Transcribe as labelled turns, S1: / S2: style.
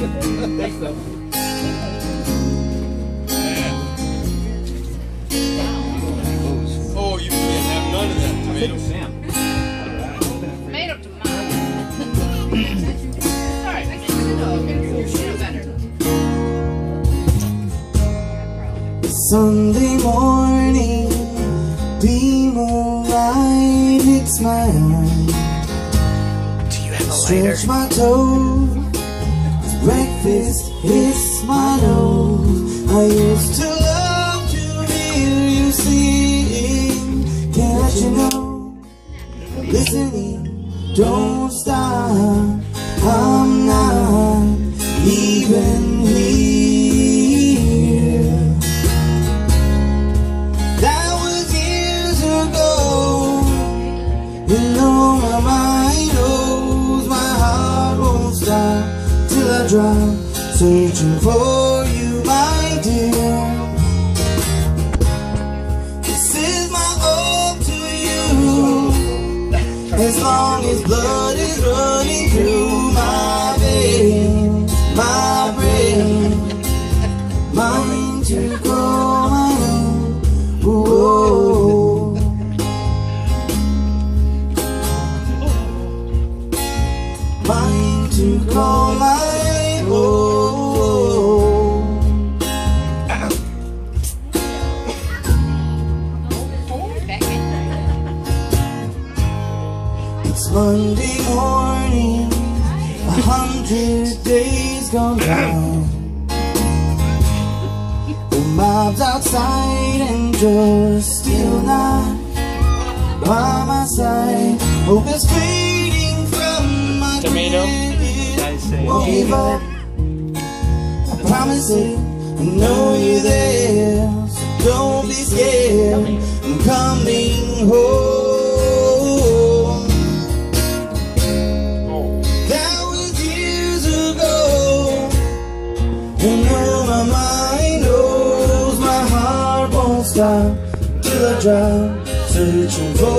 S1: Thanks, though.
S2: Oh, you can't have none of that tomato.
S1: Sam.
S3: Tomato, tomato. Sorry, I can't know. You better.
S4: Sunday morning, the moonlight hits my eye.
S1: Do you have a
S4: Stretch my toes, as breakfast hits my nose. I used to love to hear you sing. Can't let you know, listening, don't stop. Till I searching for you, my dear. This is my ode to you. As long as blood is running through my veins, my brain, mine to call my own. Whoa. To call It's Monday morning, a hundred days gone by. The mob's outside and you're still not by my side. Hope is fading from my
S2: Tomato.
S4: Won't give up. I promise it. I know you're there. So don't be scared. I'm coming home. Stop till I drop, searching for.